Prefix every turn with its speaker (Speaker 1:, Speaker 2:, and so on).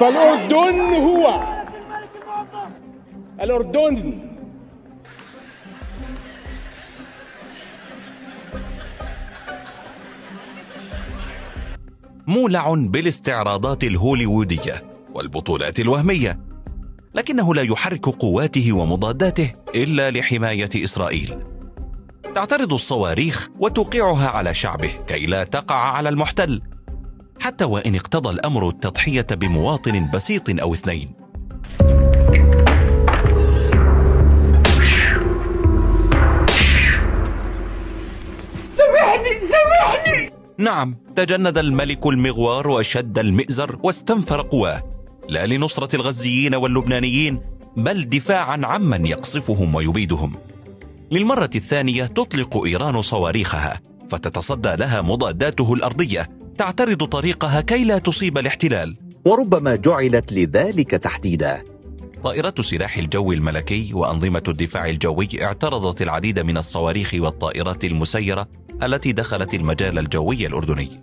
Speaker 1: فالأردن هو. الأردن.
Speaker 2: مولع بالاستعراضات الهوليوودية والبطولات الوهمية لكنه لا يحرك قواته ومضاداته إلا لحماية إسرائيل. تعترض الصواريخ وتوقعها على شعبه كي لا تقع على المحتل. حتى وإن اقتضى الأمر التضحية بمواطن بسيط أو اثنين.
Speaker 3: سامحني سامحني!
Speaker 2: نعم تجند الملك المغوار وشد المئزر واستنفر قواه. لا لنصرة الغزيين واللبنانيين بل دفاعا عمن يقصفهم ويبيدهم. للمرة الثانية تطلق إيران صواريخها فتتصدى لها مضاداته الأرضية تعترض طريقها كي لا تصيب الاحتلال.
Speaker 4: وربما جعلت لذلك تحديدا.
Speaker 2: طائرات سلاح الجو الملكي وأنظمة الدفاع الجوي اعترضت العديد من الصواريخ والطائرات المسيرة التي دخلت المجال الجوي الأردني.